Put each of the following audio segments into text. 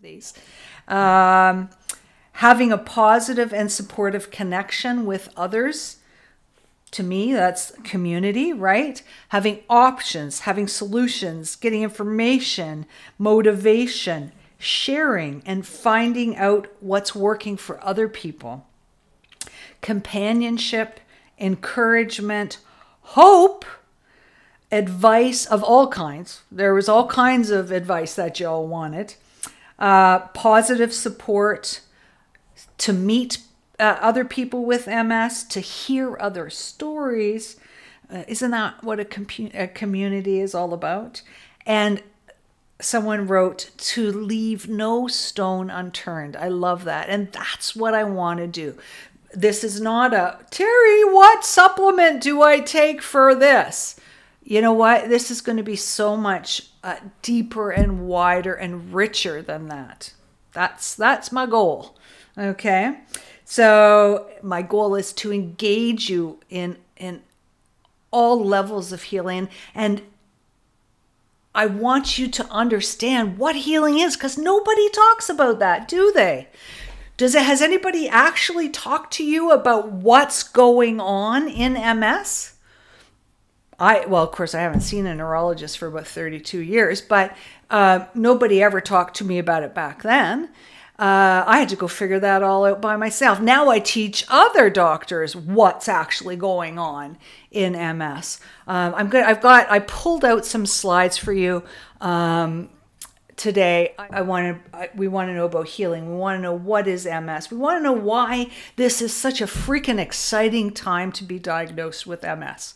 these. Um, having a positive and supportive connection with others. To me, that's community, right? Having options, having solutions, getting information, motivation, sharing, and finding out what's working for other people. Companionship, encouragement, hope, advice of all kinds. There was all kinds of advice that y'all wanted. Uh, positive support to meet uh, other people with MS, to hear other stories. Uh, isn't that what a, a community is all about? And someone wrote to leave no stone unturned. I love that. And that's what I want to do. This is not a Teri, what supplement do I take for this? You know what? This is going to be so much uh, deeper and wider and richer than that. That's that's my goal. Okay? So my goal is to engage you in in all levels of healing and I want you to understand what healing is because nobody talks about that, do they? Does it has anybody actually talked to you about what's going on in MS? I well, of course, I haven't seen a neurologist for about 32 years, but uh, nobody ever talked to me about it back then. Uh, I had to go figure that all out by myself. Now I teach other doctors what's actually going on in MS. Um, I'm good. I've got. I pulled out some slides for you um, today. I want to. We want to know about healing. We want to know what is MS. We want to know why this is such a freaking exciting time to be diagnosed with MS.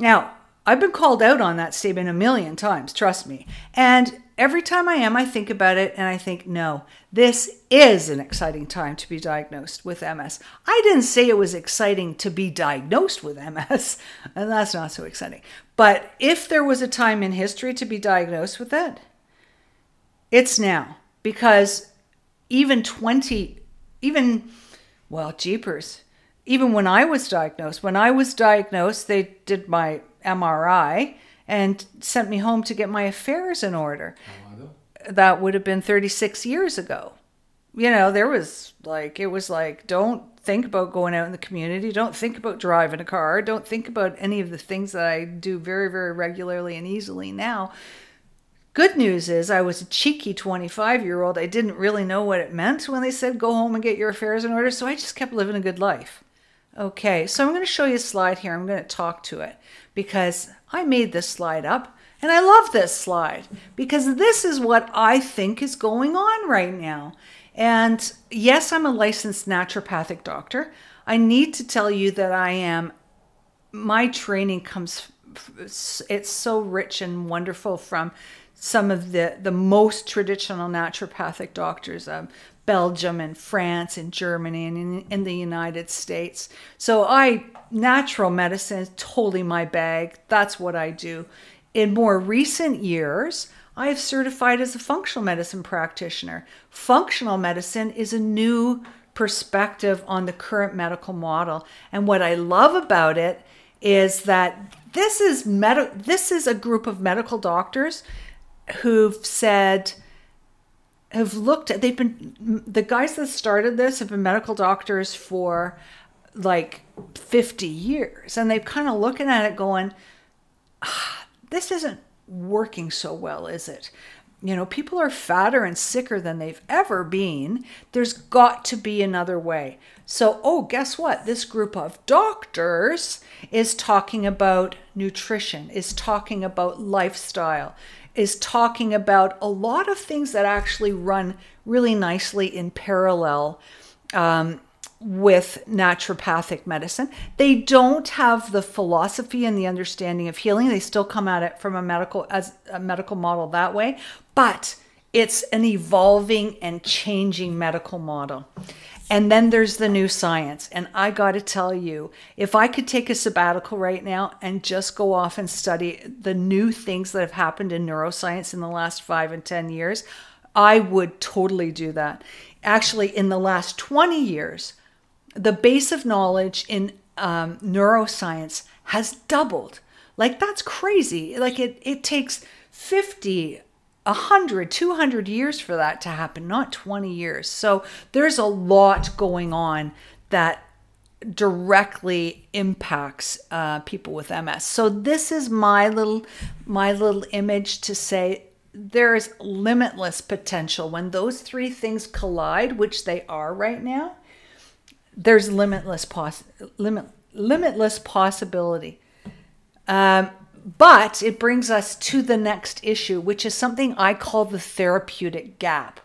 Now, I've been called out on that statement a million times. Trust me, and every time I am, I think about it and I think, no, this is an exciting time to be diagnosed with MS. I didn't say it was exciting to be diagnosed with MS, and that's not so exciting. But if there was a time in history to be diagnosed with it, it's now because even 20, even, well, jeepers, even when I was diagnosed, when I was diagnosed, they did my MRI and sent me home to get my affairs in order. That would have been 36 years ago. You know, there was like, it was like, don't think about going out in the community. Don't think about driving a car. Don't think about any of the things that I do very, very regularly and easily now. Good news is, I was a cheeky 25 year old. I didn't really know what it meant when they said go home and get your affairs in order. So I just kept living a good life. Okay, so I'm going to show you a slide here. I'm going to talk to it because I made this slide up and I love this slide because this is what I think is going on right now. And yes, I'm a licensed naturopathic doctor. I need to tell you that I am, my training comes, it's so rich and wonderful from some of the, the most traditional naturopathic doctors. Um, Belgium and France and Germany and in, in, the United States. So I natural medicine is totally my bag. That's what I do. In more recent years, I have certified as a functional medicine practitioner. Functional medicine is a new perspective on the current medical model. And what I love about it is that this is med- this is a group of medical doctors who've said have looked at they've been the guys that started this have been medical doctors for like 50 years. And they've kind of looking at it going ah, this isn't working so well is it? You know people are fatter and sicker than they've ever been. There's got to be another way. So oh guess what? This group of doctors is talking about nutrition is talking about lifestyle is talking about a lot of things that actually run really nicely in parallel um, with naturopathic medicine. They don't have the philosophy and the understanding of healing. They still come at it from a medical as a medical model that way, but it's an evolving and changing medical model. And then there's the new science. And I got to tell you, if I could take a sabbatical right now and just go off and study the new things that have happened in neuroscience in the last five and 10 years, I would totally do that. Actually, in the last 20 years, the base of knowledge in um, neuroscience has doubled. Like, that's crazy. Like, it, it takes 50 100, 200 years for that to happen, not 20 years. So there's a lot going on that directly impacts uh, people with MS. So this is my little my little image to say there is limitless potential when those three things collide, which they are right now. There's limitless poss limit limitless possibility. Um, but it brings us to the next issue, which is something I call the therapeutic gap.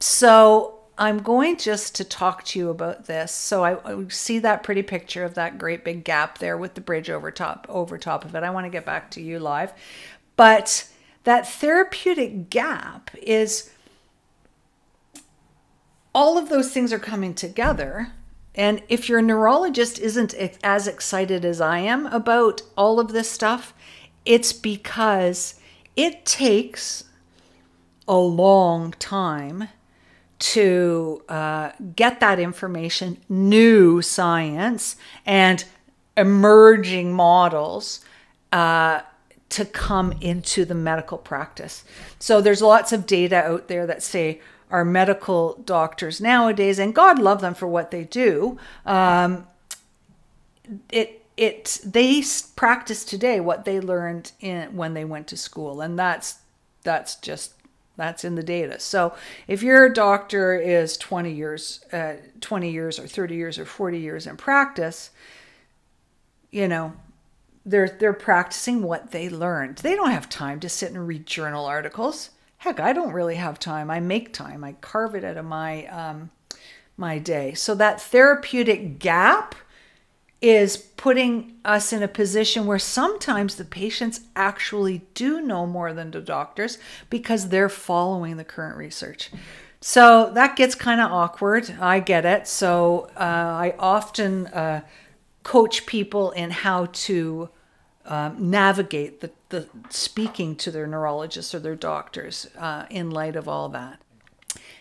So I'm going just to talk to you about this. So I, I, see that pretty picture of that great big gap there with the bridge over top over top of it. I want to get back to you live. But that therapeutic gap is all of those things are coming together. And if your neurologist isn't as excited as I am about all of this stuff, it's because it takes a long time to uh, get that information, new science, and emerging models uh, to come into the medical practice. So there's lots of data out there that say our medical doctors nowadays, and God love them for what they do. Um, it it they practice today what they learned in when they went to school, and that's that's just that's in the data. So if your doctor is 20 years, uh, 20 years or 30 years or 40 years in practice, you know, they're they're practicing what they learned. They don't have time to sit and read journal articles. Heck, I don't really have time. I make time. I carve it out of my um, my day. So that therapeutic gap is putting us in a position where sometimes the patients actually do know more than the doctors because they're following the current research. So that gets kind of awkward. I get it. So uh, I often uh, coach people in how to um, navigate the, the speaking to their neurologists or their doctors uh, in light of all that.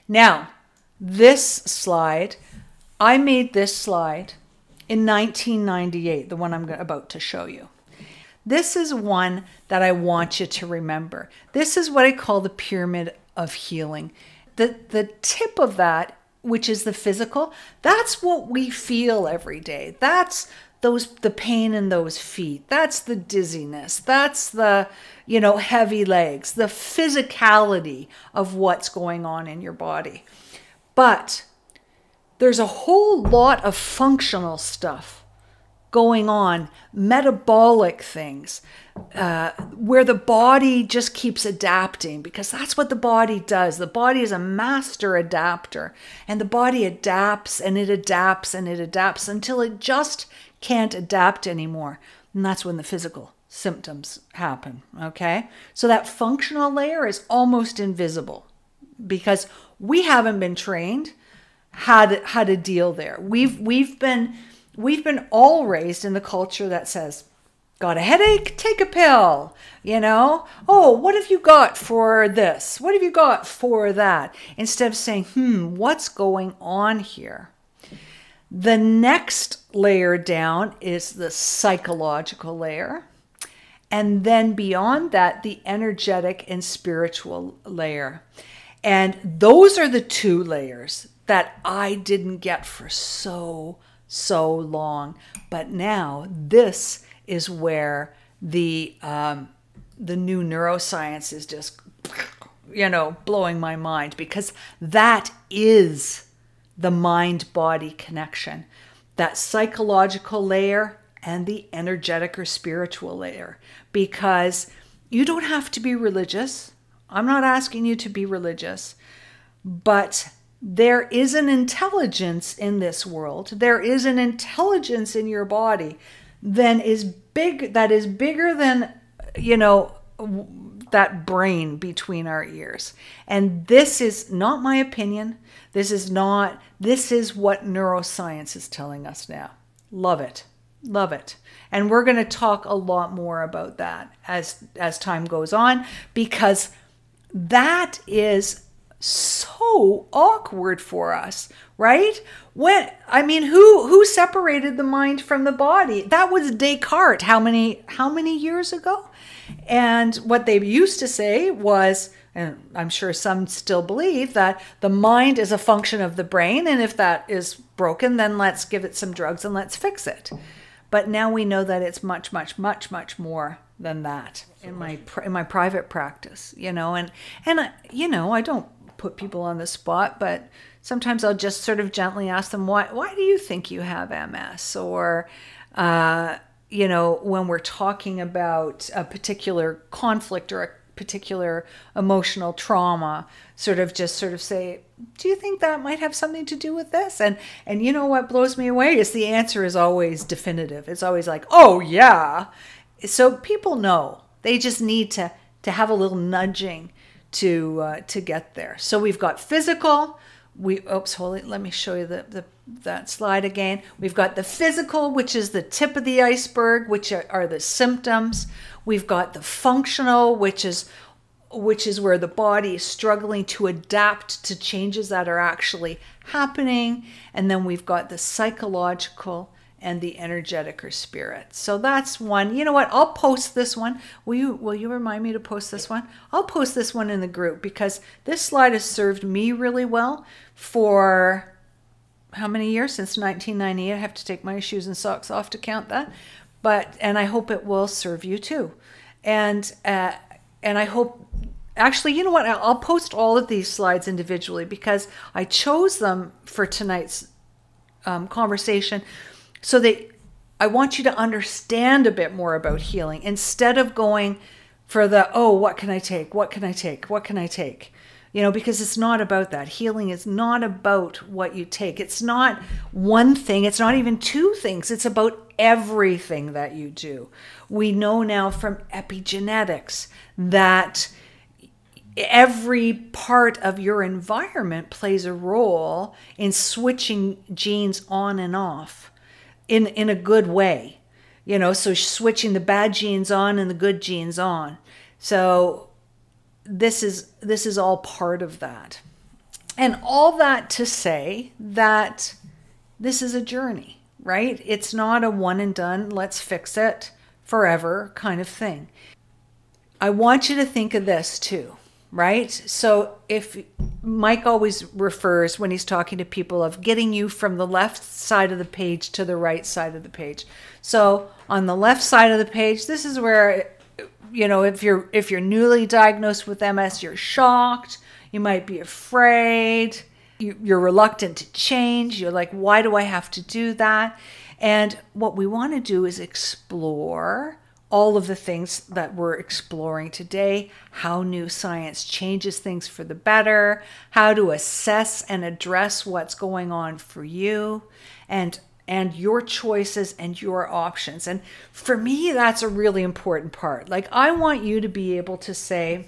Now, this slide, I made this slide in 1998, the one I'm about to show you. This is one that I want you to remember. This is what I call the pyramid of healing. The, the tip of that, which is the physical, that's what we feel every day. That's those the pain in those feet. That's the dizziness. That's the, you know, heavy legs, the physicality of what's going on in your body. But there's a whole lot of functional stuff going on, metabolic things, uh, where the body just keeps adapting because that's what the body does. The body is a master adapter, and the body adapts and it adapts and it adapts until it just can't adapt anymore. And that's when the physical symptoms happen. Okay. So that functional layer is almost invisible because we haven't been trained how had a deal there. We've we've been we've been all raised in the culture that says got a headache? Take a pill you know? Oh what have you got for this? What have you got for that? Instead of saying hmm what's going on here? The next layer down is the psychological layer. And then beyond that the energetic and spiritual layer. And those are the two layers that I didn't get for so, so long. But now this is where the um, the new neuroscience is just, you know, blowing my mind because that is the mind body connection, that psychological layer and the energetic or spiritual layer. Because you don't have to be religious. I'm not asking you to be religious, but there is an intelligence in this world. There is an intelligence in your body then is big that is bigger than you know that brain between our ears. And this is not my opinion. This is not this is what neuroscience is telling us now. Love it. Love it. And we're going to talk a lot more about that as as time goes on because that is so awkward for us, right? When I mean, who who separated the mind from the body? That was Descartes. How many how many years ago? And what they used to say was, and I'm sure some still believe that the mind is a function of the brain, and if that is broken, then let's give it some drugs and let's fix it. But now we know that it's much, much, much, much more than that in my in my private practice, you know, and and I, you know I don't put people on the spot, but sometimes I'll just sort of gently ask them why why do you think you have MS or uh, you know when we're talking about a particular conflict or a particular emotional trauma sort of just sort of say do you think that might have something to do with this? And and you know what blows me away is the answer is always definitive. It's always like oh yeah. So people know. They just need to to have a little nudging to uh, to get there so we've got physical we oops holy. let me show you the, the that slide again we've got the physical which is the tip of the iceberg which are, are the symptoms We've got the functional, which is which is where the body is struggling to adapt to changes that are actually happening. And then we've got the psychological and the energetic or spirit. So that's one. You know what? I'll post this one. Will you will you remind me to post this one? I'll post this one in the group because this slide has served me really well for how many years since 1998? I have to take my shoes and socks off to count that but and I hope it will serve you too. And uh, and I hope actually you know what I'll post all of these slides individually because I chose them for tonight's um, conversation so that I want you to understand a bit more about healing. Instead of going for the oh what can I take? What can I take? What can I take? You know because it's not about that. Healing is not about what you take. It's not one thing. It's not even two things. It's about everything that you do. We know now from epigenetics that every part of your environment plays a role in switching genes on and off in in a good way you know so switching the bad genes on and the good genes on so this is this is all part of that. And all that to say that this is a journey, right? It's not a one and done, let's fix it forever kind of thing. I want you to think of this too, right? So if Mike always refers when he's talking to people of getting you from the left side of the page to the right side of the page. So on the left side of the page, this is where you know, if you're if you're newly diagnosed with MS, you're shocked, you might be afraid, you, you're reluctant to change. You're like, why do I have to do that? And what we want to do is explore all of the things that we're exploring today how new science changes things for the better, how to assess and address what's going on for you, and and your choices and your options. And for me, that's a really important part. Like, I want you to be able to say,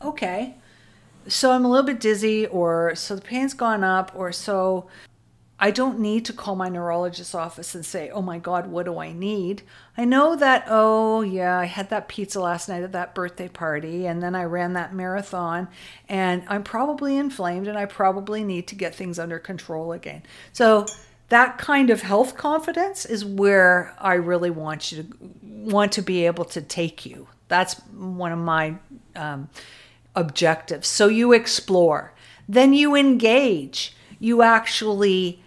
okay, so I'm a little bit dizzy, or so the pain's gone up, or so I don't need to call my neurologist's office and say, oh my God, what do I need? I know that, oh yeah, I had that pizza last night at that birthday party, and then I ran that marathon, and I'm probably inflamed, and I probably need to get things under control again. So that kind of health confidence is where I really want you to want to be able to take you. That's one of my um, objectives. So you explore, then you engage, you actually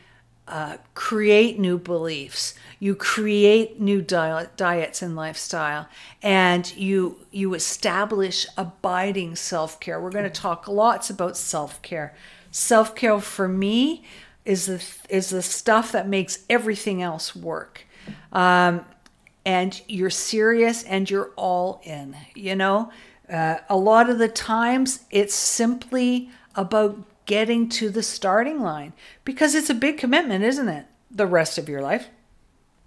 uh, create new beliefs, you create new diet, diets and lifestyle, and you you establish abiding self care. We're going to talk lots about self care. Self care for me is the is the stuff that makes everything else work. Um, and you're serious and you're all in. You know, uh, a lot of the times it's simply about getting to the starting line because it's a big commitment, isn't it? The rest of your life,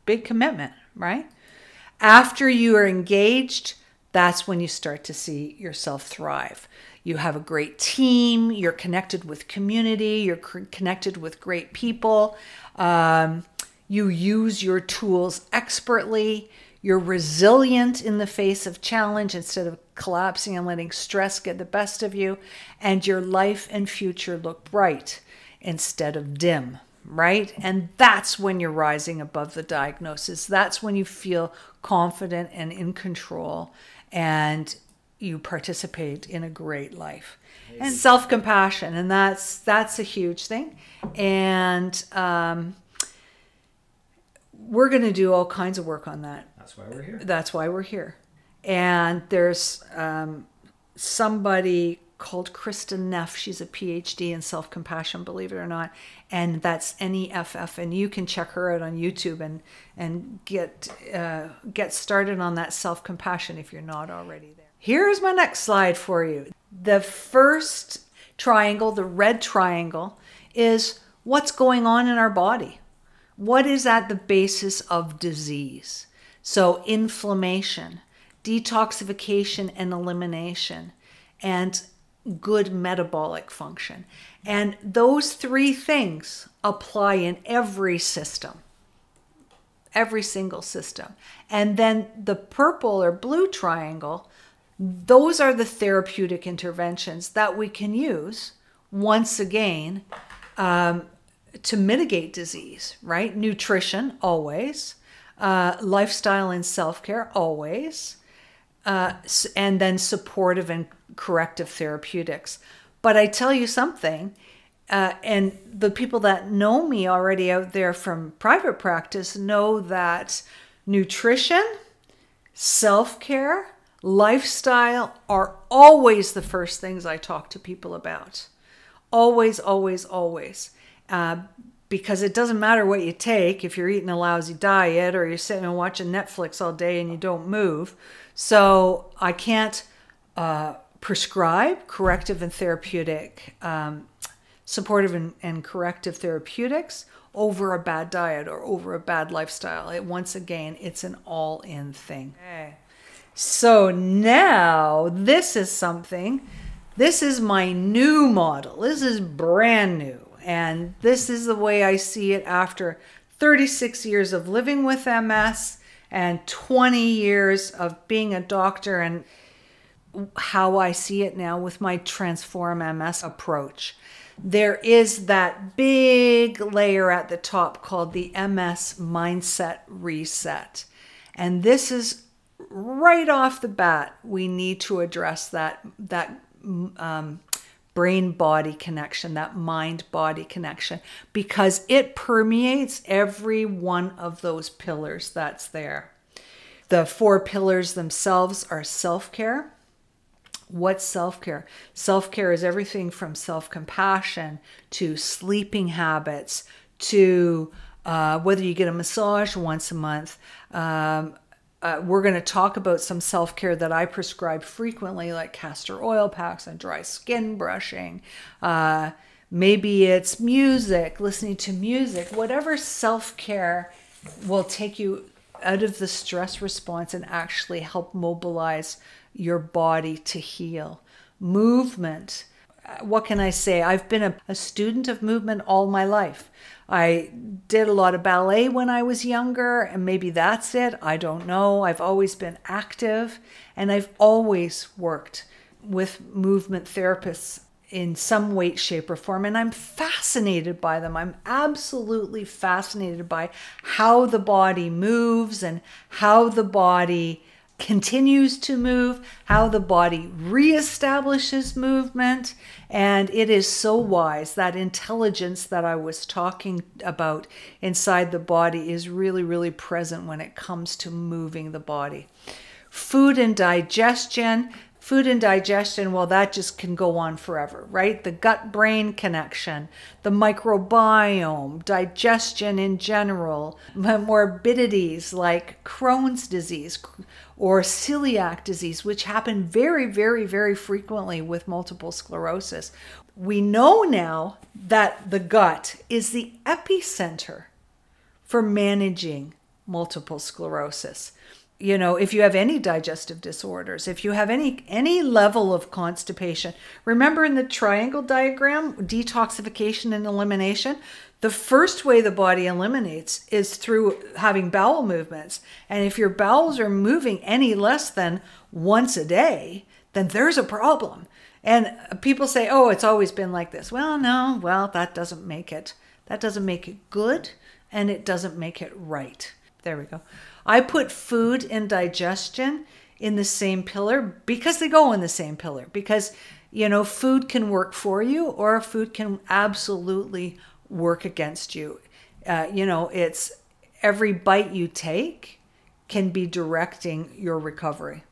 big commitment, right? After you are engaged, that's when you start to see yourself thrive you have a great team, you're connected with community, you're connected with great people, um, you use your tools expertly, you're resilient in the face of challenge instead of collapsing and letting stress get the best of you, and your life and future look bright instead of dim right? And that's when you're rising above the diagnosis. That's when you feel confident and in control and you participate in a great life. And self-compassion, and that's that's a huge thing. And um, we're going to do all kinds of work on that. That's why we're here. That's why we're here. And there's um, somebody called Kristin Neff. She's a PhD in self compassion, believe it or not. And that's N E F F. And you can check her out on YouTube and, and get, uh, get started on that self compassion if you're not already there. Here's my next slide for you. The first triangle, the red triangle, is what's going on in our body. What is at the basis of disease? So, inflammation, detoxification and elimination, and good metabolic function. And those three things apply in every system, every single system. And then the purple or blue triangle, those are the therapeutic interventions that we can use once again um, to mitigate disease, right? Nutrition, always. Uh, lifestyle and self care, always. Uh, and then supportive and corrective therapeutics. But I tell you something, uh, and the people that know me already out there from private practice know that nutrition, self care, lifestyle are always the first things I talk to people about. Always, always, always. Uh, because it doesn't matter what you take if you're eating a lousy diet or you're sitting and watching Netflix all day and you don't move. So I can't uh, prescribe corrective and therapeutic, um, supportive and, and corrective therapeutics over a bad diet or over a bad lifestyle. It once again, it's an all-in thing. Okay. So now this is something. This is my new model. This is brand new. And this is the way I see it after 36 years of living with MS and 20 years of being a doctor and how I see it now with my Transform MS approach. There is that big layer at the top called the MS Mindset Reset. And this is right off the bat, we need to address that, that um, brain body connection, that mind body connection, because it permeates every one of those pillars that's there. The four pillars themselves are self care. What's self care? Self care is everything from self compassion to sleeping habits to uh, whether you get a massage once a month, um, uh, we're going to talk about some self care that I prescribe frequently, like castor oil packs and dry skin brushing. Uh, maybe it's music, listening to music, whatever self care will take you out of the stress response and actually help mobilize your body to heal. Movement. Uh, what can I say? I've been a, a student of movement all my life. I did a lot of ballet when I was younger, and maybe that's it. I don't know. I've always been active, and I've always worked with movement therapists in some way, shape, or form. And I'm fascinated by them. I'm absolutely fascinated by how the body moves and how the body continues to move, how the body reestablishes movement. And it is so wise. That intelligence that I was talking about inside the body is really, really present when it comes to moving the body. Food and digestion. Food and digestion, well, that just can go on forever, right? The gut brain connection, the microbiome, digestion in general, morbidities like Crohn's disease, or celiac disease, which happen very, very, very frequently with multiple sclerosis. We know now that the gut is the epicenter for managing multiple sclerosis. You know, if you have any digestive disorders, if you have any any level of constipation, remember in the triangle diagram, detoxification and elimination, the first way the body eliminates is through having bowel movements. And if your bowels are moving any less than once a day, then there's a problem. And people say, "Oh, it's always been like this." Well, no. Well, that doesn't make it that doesn't make it good and it doesn't make it right. There we go. I put food and digestion in the same pillar because they go in the same pillar. Because, you know, food can work for you or food can absolutely work against you. Uh, you know, it's every bite you take can be directing your recovery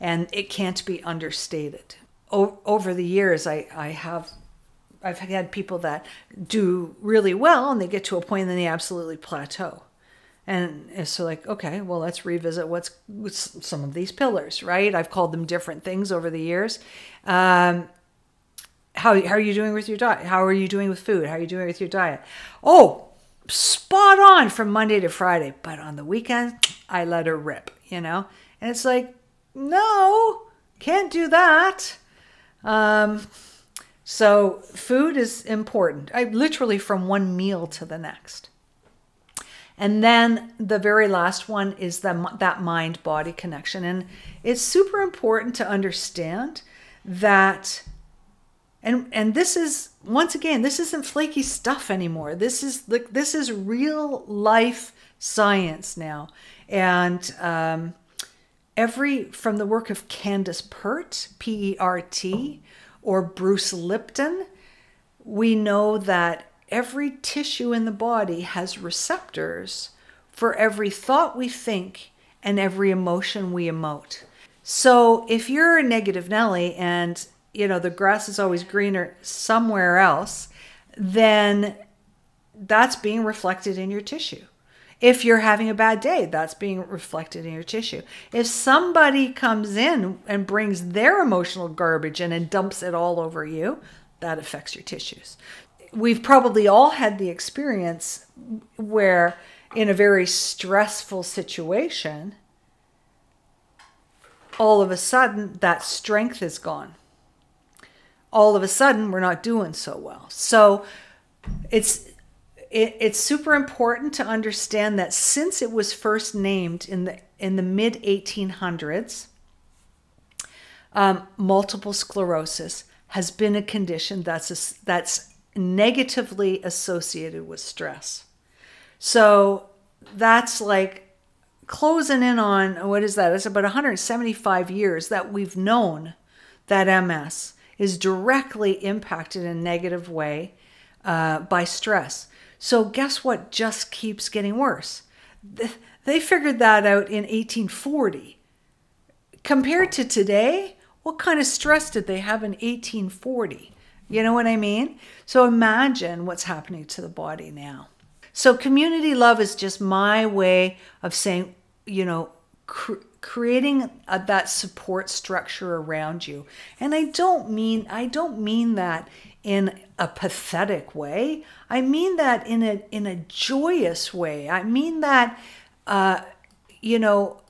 and it can't be understated. O- over the years, I, I have I've had people that do really well and they get to a point and then they absolutely plateau. And so, like, okay, well, let's revisit what's, what's some of these pillars, right? I've called them different things over the years. Um, how, how are you doing with your diet? How are you doing with food? How are you doing with your diet? Oh, spot on from Monday to Friday. But on the weekend, I let her rip, you know? And it's like, no, can't do that. Um, so food is important. I literally from one meal to the next. And then the very last one is the, that mind body connection. And it's super important to understand that and and this is once again this isn't flaky stuff anymore this is like this is real life science now and um, every from the work of candace pert p-e-r-t or bruce lipton we know that every tissue in the body has receptors for every thought we think and every emotion we emote. So if you're a negative Nelly and you know the grass is always greener somewhere else, then that's being reflected in your tissue. If you're having a bad day, that's being reflected in your tissue. If somebody comes in and brings their emotional garbage in and dumps it all over you, that affects your tissues we've probably all had the experience where in a very stressful situation all of a sudden that strength is gone. All of a sudden we're not doing so well. So it's it, it's super important to understand that since it was first named in the in the mid 1800s um, multiple sclerosis has been a condition that's a, that's negatively associated with stress. So that's like closing in on what is that? It's about 175 years that we've known that MS is directly impacted in a negative way uh, by stress. So guess what just keeps getting worse? They figured that out in 1840. Compared to today, what kind of stress did they have in 1840? You know what I mean? So imagine what's happening to the body now. So community love is just my way of saying, you know, cr- creating a, that support structure around you. And I don't mean I don't mean that in a pathetic way. I mean that in a in a joyous way. I mean that uh, you know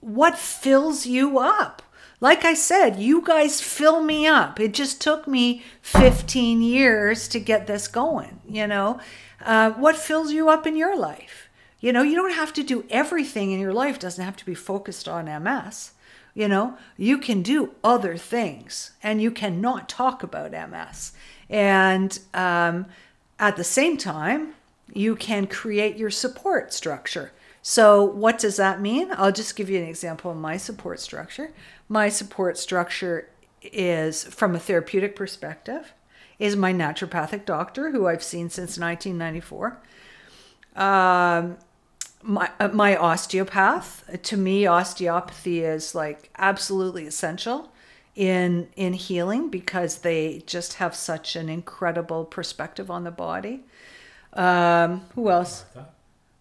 what fills you up like I said, you guys fill me up. It just took me 15 years to get this going. You know, uh, what fills you up in your life? You know, you don't have to do everything in your life, doesn't have to be focused on MS. You know, you can do other things and you cannot talk about MS. And um, at the same time, you can create your support structure. So, what does that mean? I'll just give you an example of my support structure. My support structure is, from a therapeutic perspective, is my naturopathic doctor, who I've seen since 1994. Um, my uh, my osteopath. To me, osteopathy is like absolutely essential in in healing because they just have such an incredible perspective on the body. Um, who else? Martha.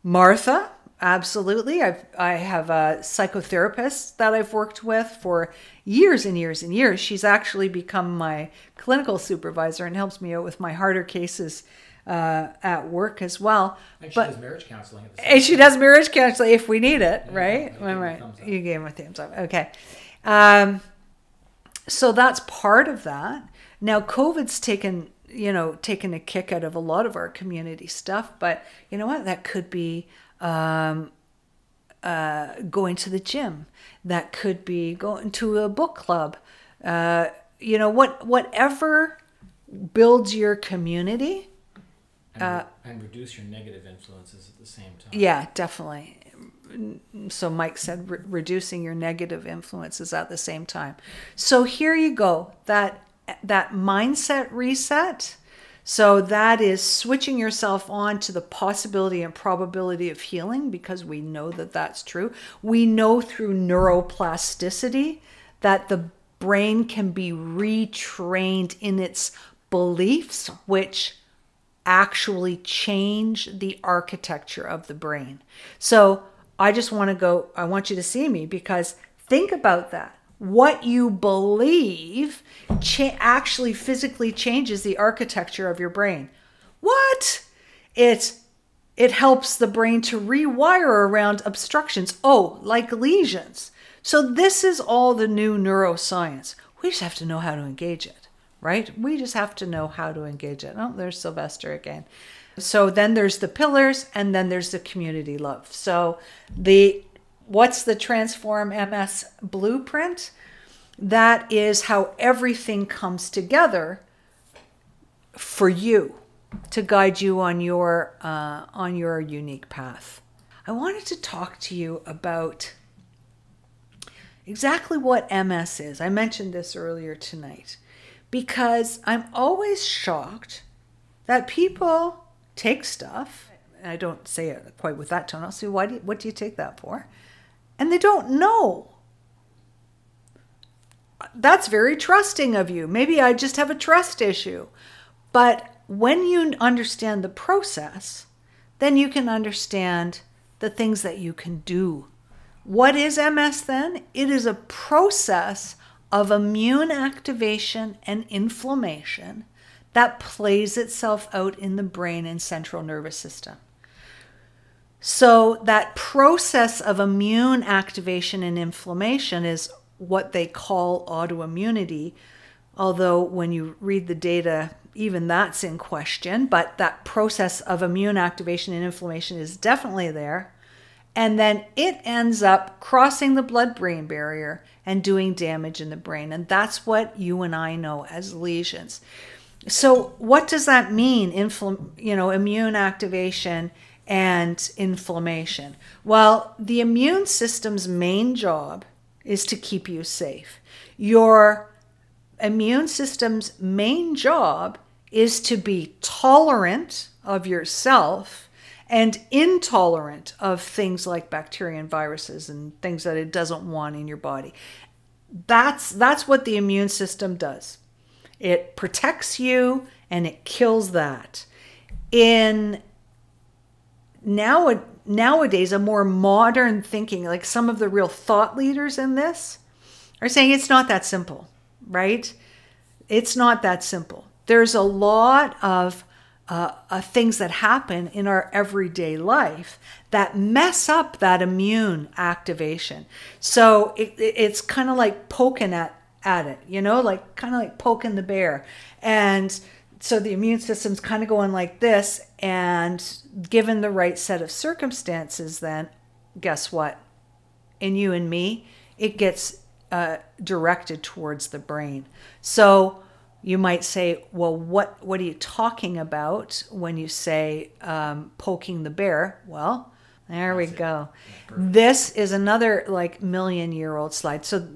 Martha absolutely. I've I have a psychotherapist that I've worked with for years and years and years. She's actually become my clinical supervisor and helps me out with my harder cases uh, at work as well. And she but, does marriage counseling. and she does marriage counseling if we need it, yeah, right? right. You gave him a thumbs up. Okay. Um, so that's part of that. Now, COVID's taken you know taken a kick out of a lot of our community stuff, but you know what? That could be um, uh, going to the gym. That could be going to a book club. Uh, you know, what whatever builds your community. And, uh, and reduce your negative influences at the same time. Yeah, definitely. so Mike said re- reducing your negative influences at the same time. So here you go. That that mindset reset. So that is switching yourself on to the possibility and probability of healing because we know that that's true. We know through neuroplasticity that the brain can be retrained in its beliefs, which actually change the architecture of the brain. So I just want to go, I want you to see me because think about that. What you believe cha- actually physically changes the architecture of your brain. What? It's it helps the brain to rewire around obstructions. Oh, like lesions. So this is all the new neuroscience. We just have to know how to engage it, right? We just have to know how to engage it. Oh, there's Sylvester again. So then there's the pillars and then there's the community love. So the what's the transform MS blueprint? That is how everything comes together for you to guide you on your uh, on your unique path. I wanted to talk to you about exactly what MS is. I mentioned this earlier tonight because I'm always shocked that people take stuff, I don't say it quite with that tone. I'll say, why do you, what do you take that for? And they don't know. That's very trusting of you. Maybe I just have a trust issue. But when you understand the process, then you can understand the things that you can do. What is MS then? It is a process of immune activation and inflammation that plays itself out in the brain and central nervous system. So, that process of immune activation and inflammation is what they call autoimmunity. Although, when you read the data, even that's in question. But that process of immune activation and inflammation is definitely there. And then it ends up crossing the blood brain barrier and doing damage in the brain. And that's what you and I know as lesions. So, what does that mean? Infl- you know, immune activation and inflammation. Well, the immune system's main job is to keep you safe. Your immune system's main job is to be tolerant of yourself and intolerant of things like bacteria and viruses and things that it doesn't want in your body. That's that's what the immune system does. It protects you and it kills that. In now nowadays a more modern thinking, like some of the real thought leaders in this are saying it's not that simple, right? It's not that simple. There's a lot of uh, uh, things that happen in our everyday life that mess up that immune activation. So it, it's kind of like poking at at it, you know, like kind of like poking the bear. And so the immune system's kind of going like this. And given the right set of circumstances, then guess what? In you and me, it gets uh, directed towards the brain. So you might say, well, what, what are you talking about when you say um, poking the bear? Well, there That's we go. This is another like million year old slide. So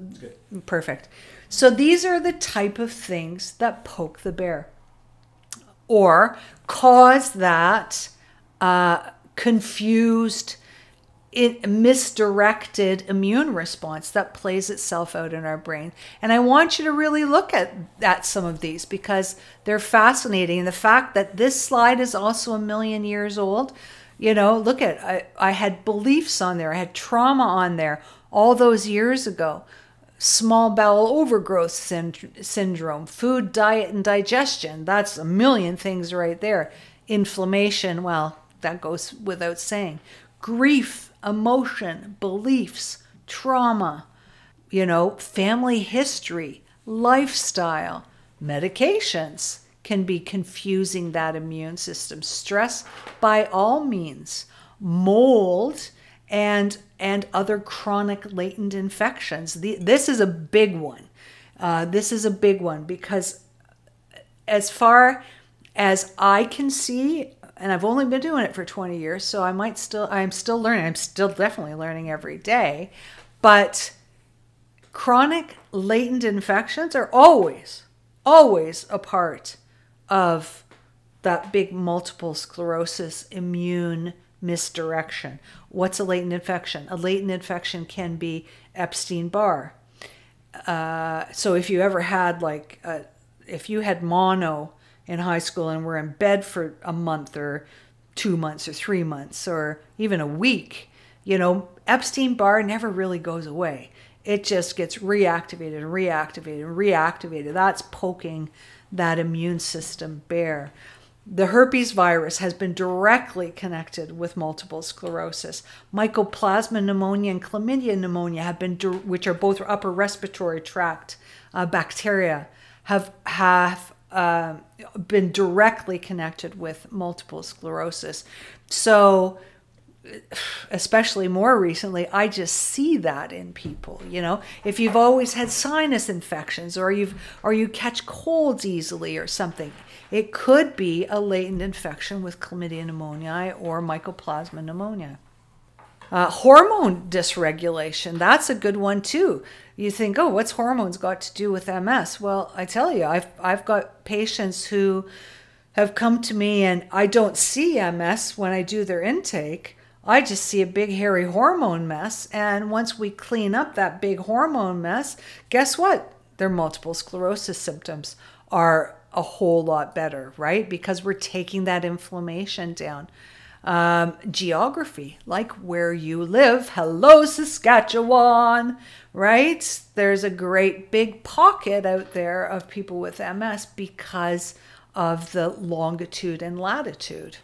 perfect. So these are the type of things that poke the bear or cause that uh, confused, misdirected immune response that plays itself out in our brain. And I want you to really look at, at some of these because they're fascinating. And the fact that this slide is also a million years old, you know, look at I, I had beliefs on there, I had trauma on there all those years ago small bowel overgrowth synd- syndrome, food, diet, and digestion. That's a million things right there. Inflammation, well, that goes without saying. Grief, emotion, beliefs, trauma, you know, family history, lifestyle, medications can be confusing that immune system. Stress, by all means, mold and and other chronic latent infections. The, this is a big one. Uh, this is a big one because, as far as I can see, and I've only been doing it for 20 years, so I might still, I'm still learning. I'm still definitely learning every day. But chronic latent infections are always, always a part of that big multiple sclerosis immune misdirection. What's a latent infection? A latent infection can be Epstein Barr. Uh, so if you ever had like, a, if you had mono in high school and were in bed for a month or two months or three months or even a week, you know, Epstein Barr never really goes away. It just gets reactivated and reactivated and reactivated. That's poking that immune system bear. The herpes virus has been directly connected with multiple sclerosis. Mycoplasma pneumonia and chlamydia pneumonia have been, which are both upper respiratory tract uh, bacteria, have have uh, been directly connected with multiple sclerosis. So, especially more recently, I just see that in people. You know, if you've always had sinus infections, or you've or you catch colds easily, or something, it could be a latent infection with chlamydia pneumoniae or mycoplasma pneumonia. Uh, hormone dysregulation, that's a good one too. You think, oh, what's hormones got to do with MS? Well, I tell you, I've, I've got patients who have come to me and I don't see MS when I do their intake. I just see a big hairy hormone mess. And once we clean up that big hormone mess, guess what? Their multiple sclerosis symptoms are a whole lot better, right? Because we're taking that inflammation down. Um, geography, like where you live. Hello, Saskatchewan, right? There's a great big pocket out there of people with MS because of the longitude and latitude.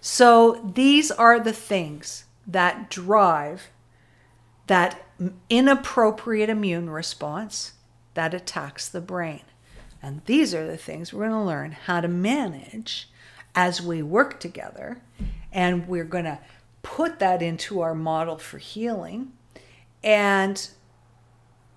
So these are the things that drive that inappropriate immune response that attacks the brain. And these are the things we're going to learn how to manage as we work together. And we're going to put that into our model for healing. And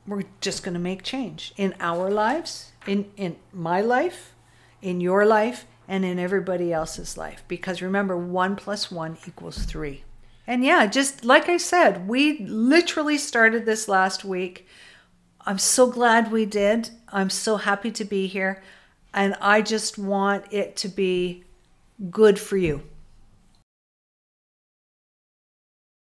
we're just going to make change in our lives, in, in my life, in your life, and in everybody else's life. Because remember, one plus one equals three. And yeah, just like I said, we literally started this last week. I'm so glad we did. I'm so happy to be here. And I just want it to be good for you.